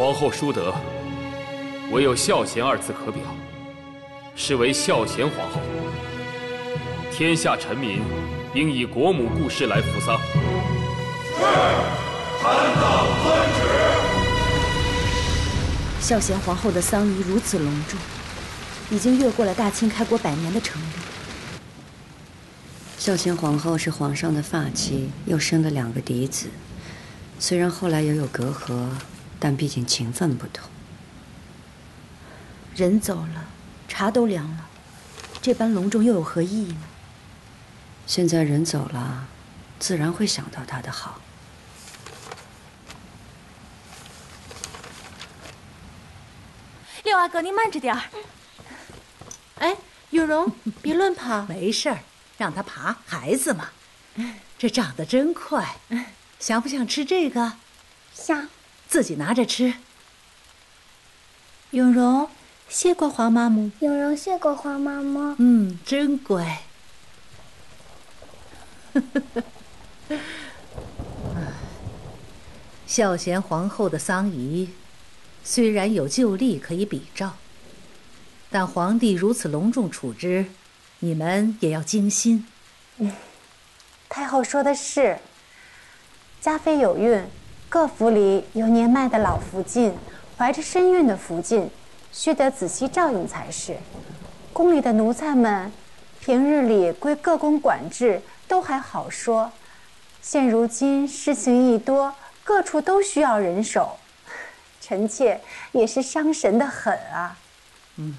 皇后淑德，唯有孝贤二字可表，是为孝贤皇后。天下臣民应以国母故事来扶丧。是，臣等遵旨。孝贤皇后的丧仪如此隆重，已经越过了大清开国百年的成立。孝贤皇后是皇上的发妻，又生了两个嫡子，虽然后来也有隔阂，但毕竟情分不同。人走了，茶都凉了，这般隆重又有何意义呢？现在人走了，自然会想到他的好。六阿哥，您慢着点儿。哎，永荣，别乱跑。没事儿，让他爬，孩子嘛。这长得真快。想不想吃这个？想。自己拿着吃。永荣，谢过黄妈母。永荣，谢过黄妈妈。嗯，真乖。孝贤皇后的丧仪。虽然有旧例可以比照，但皇帝如此隆重处置，你们也要精心。嗯，太后说的是。嘉妃有孕，各府里有年迈的老福晋，怀着身孕的福晋，须得仔细照应才是。宫里的奴才们，平日里归各宫管制，都还好说。现如今事情一多，各处都需要人手。臣妾也是伤神的很啊。嗯，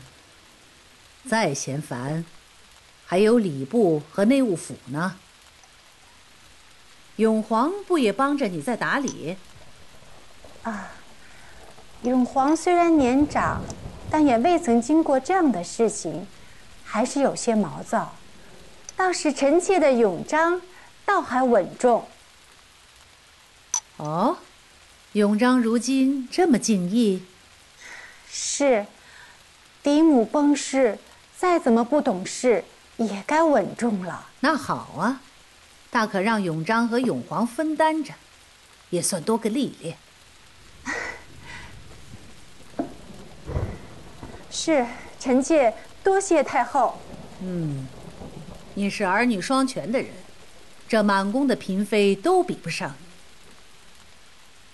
再嫌烦，还有礼部和内务府呢。永皇不也帮着你在打理？啊，永皇虽然年长，但也未曾经过这样的事情，还是有些毛躁。倒是臣妾的永璋，倒还稳重。哦。永璋如今这么敬意，是，嫡母崩逝，再怎么不懂事，也该稳重了。那好啊，大可让永璋和永璜分担着，也算多个历练。是，臣妾多谢太后。嗯，你是儿女双全的人，这满宫的嫔妃都比不上你。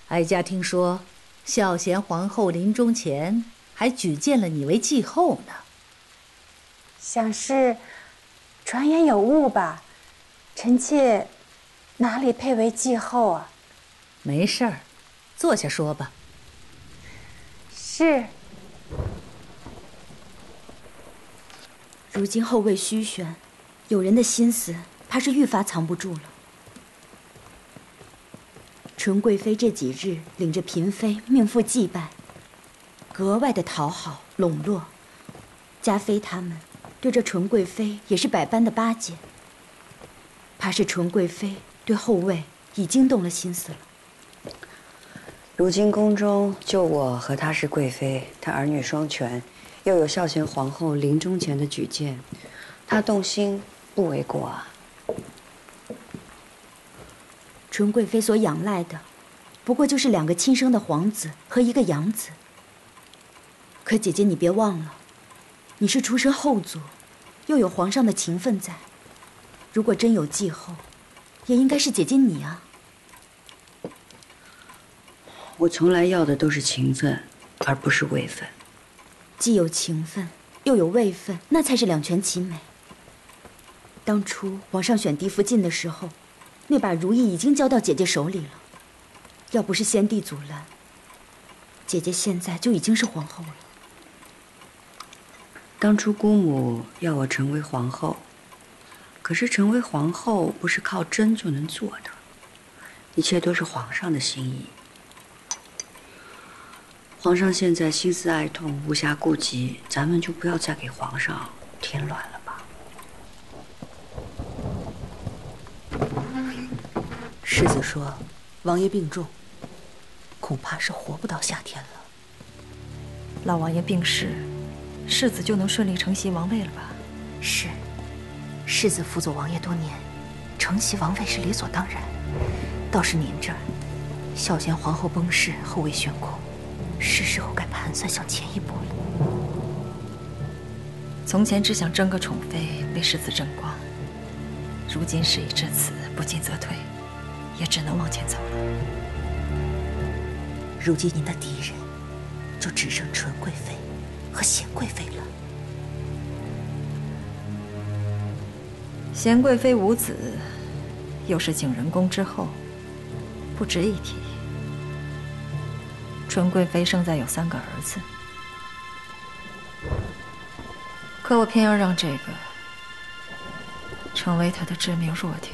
哀家听说，孝贤皇后临终前还举荐了你为继后呢。想是传言有误吧？臣妾哪里配为继后啊？没事儿，坐下说吧。是。如今后位虚悬，有人的心思怕是愈发藏不住了。纯贵妃这几日领着嫔妃命妇祭拜，格外的讨好笼络。嘉妃他们对这纯贵妃也是百般的巴结，怕是纯贵妃对后位已经动了心思了。如今宫中就我和她是贵妃，她儿女双全，又有孝贤皇后临终前的举荐，她动心不为过啊。纯贵妃所仰赖的，不过就是两个亲生的皇子和一个养子。可姐姐，你别忘了，你是出身后族，又有皇上的情分在。如果真有继后，也应该是姐姐你啊。我从来要的都是情分，而不是位分。既有情分，又有位分，那才是两全其美。当初皇上选嫡福晋的时候。那把如意已经交到姐姐手里了，要不是先帝阻拦，姐姐现在就已经是皇后了。当初姑母要我成为皇后，可是成为皇后不是靠真就能做的，一切都是皇上的心意。皇上现在心思爱痛，无暇顾及，咱们就不要再给皇上添乱了吧。世子说，王爷病重，恐怕是活不到夏天了。老王爷病逝，世子就能顺利承袭王位了吧？是，世子辅佐王爷多年，承袭王位是理所当然。倒是您这儿，孝贤皇后崩逝，后位悬空，是时候该盘算向前一步了。从前只想争个宠妃，为世子争光，如今事已至此，不进则退，也只能往前走了。如今您的敌人，就只剩纯贵妃和贤贵妃了。娴贵妃无子，又是景仁宫之后，不值一提。纯贵妃生在有三个儿子，可我偏要让这个成为她的致命弱点。